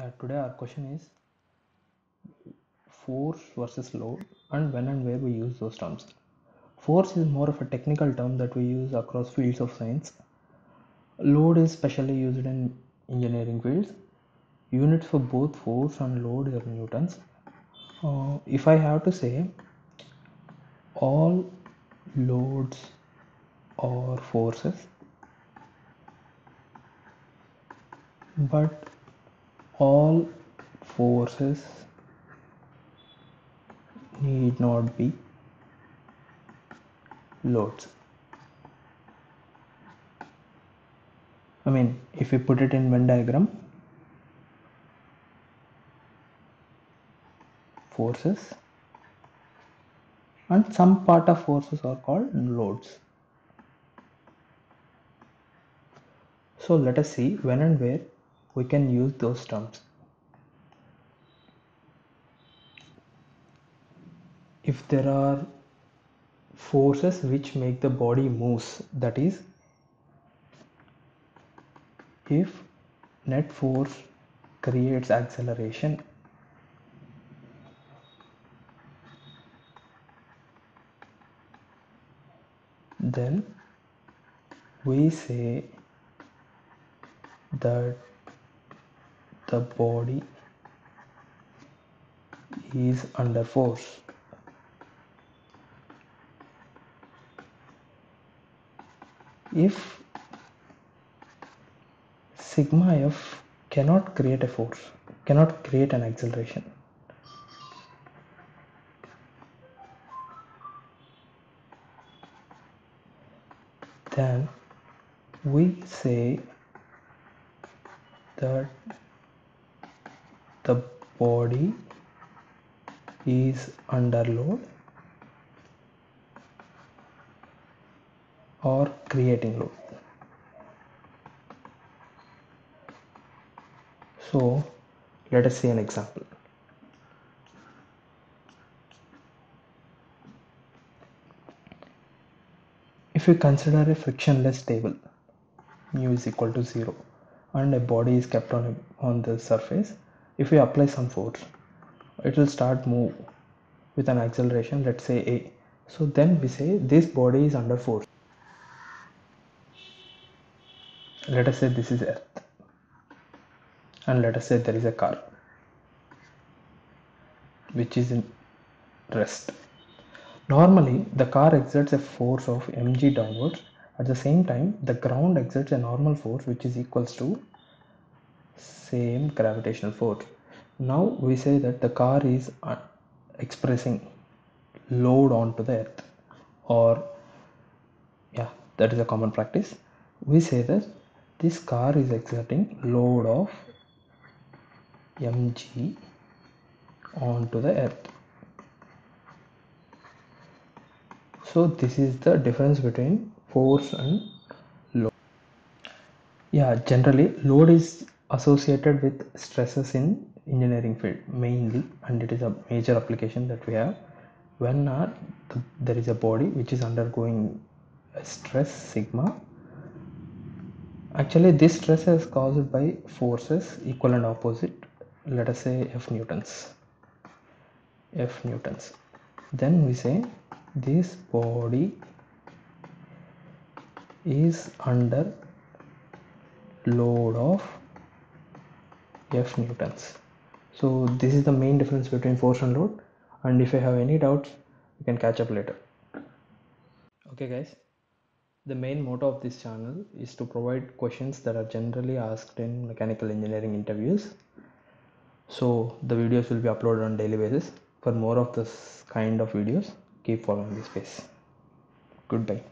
Yeah, today our question is force versus load and when and where we use those terms. Force is more of a technical term that we use across fields of science. Load is specially used in engineering fields. Units for both force and load are newtons. Uh, if I have to say all loads or forces but all forces need not be loads. I mean, if we put it in Venn diagram, forces and some part of forces are called loads. So let us see when and where we can use those terms. If there are forces which make the body moves, that is, if net force creates acceleration then we say that the body is under force. If sigma f cannot create a force cannot create an acceleration then we say that the body is under load or creating load. So let us see an example. If we consider a frictionless table, mu is equal to 0 and a body is kept on, a, on the surface, if we apply some force, it will start move with an acceleration, let's say a. So then we say this body is under force. Let us say this is earth and let us say there is a car which is in rest. Normally, the car exerts a force of mg downwards. At the same time, the ground exerts a normal force which is equals to same gravitational force. Now we say that the car is uh, expressing load onto the earth. Or yeah that is a common practice. We say that this car is exerting load of mg onto the earth. So this is the difference between force and load. Yeah generally load is associated with stresses in engineering field mainly and it is a major application that we have. When are the, there is a body which is undergoing stress sigma. Actually this stress is caused by forces equal and opposite let us say f newtons. F newtons. Then we say this body is under load of f newtons. So this is the main difference between force and load. And if you have any doubts you can catch up later. Okay guys. The main motto of this channel is to provide questions that are generally asked in mechanical engineering interviews. So the videos will be uploaded on daily basis. For more of this kind of videos keep following this space. Goodbye